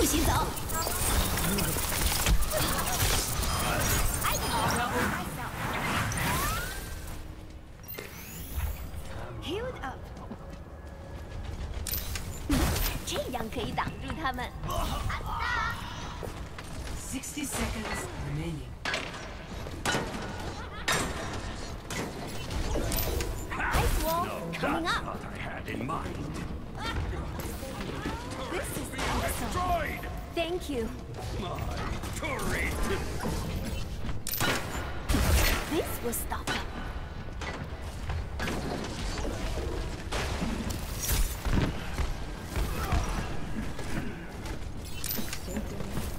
步行走。Healed up. 这样可以挡住他们。Sixty seconds remaining. Ice wall coming up. Thank you. My turret! This will stop them.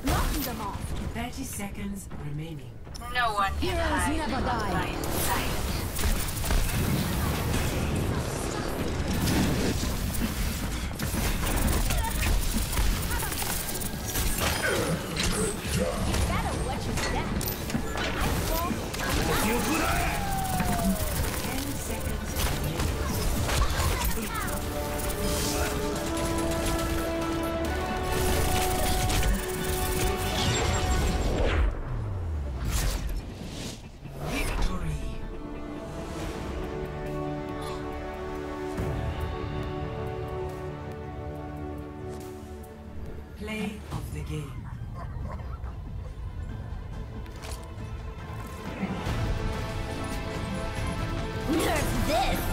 Knocking them off. 30 seconds remaining. No one can Heroes hide never from die. play of the game. Nerf this!